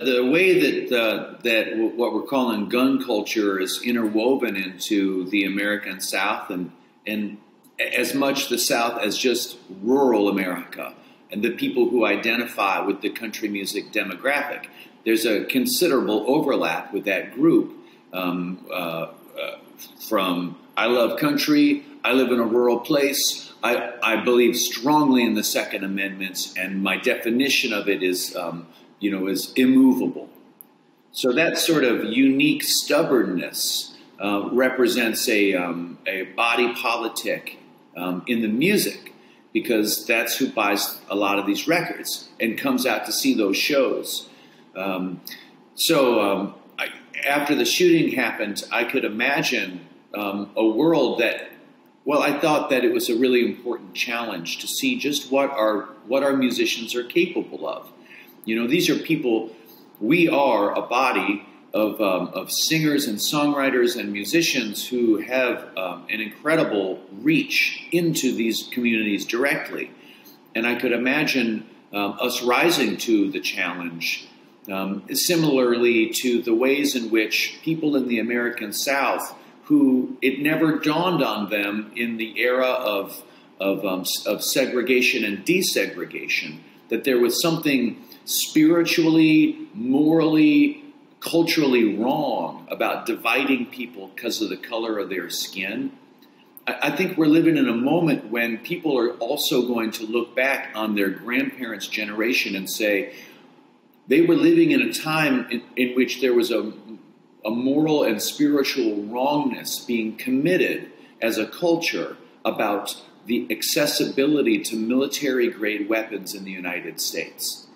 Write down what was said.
The way that uh, that what we're calling gun culture is interwoven into the American South and and as much the South as just rural America and the people who identify with the country music demographic. There's a considerable overlap with that group. Um, uh, uh, from I love country, I live in a rural place. I, I believe strongly in the Second Amendments, and my definition of it is um, you know, is immovable. So that sort of unique stubbornness uh, represents a, um, a body politic um, in the music because that's who buys a lot of these records and comes out to see those shows. Um, so um, I, after the shooting happened, I could imagine um, a world that, well, I thought that it was a really important challenge to see just what our what our musicians are capable of. You know, these are people, we are a body of, um, of singers and songwriters and musicians who have um, an incredible reach into these communities directly. And I could imagine um, us rising to the challenge. Um, similarly to the ways in which people in the American South, who it never dawned on them in the era of, of, um, of segregation and desegregation, that there was something spiritually, morally, culturally wrong about dividing people because of the color of their skin. I, think we're living in a moment when people are also going to look back on their grandparents' generation and say they were living in a time in, in which there was a, a moral and spiritual wrongness being committed as a culture about the accessibility to military grade weapons in the United States.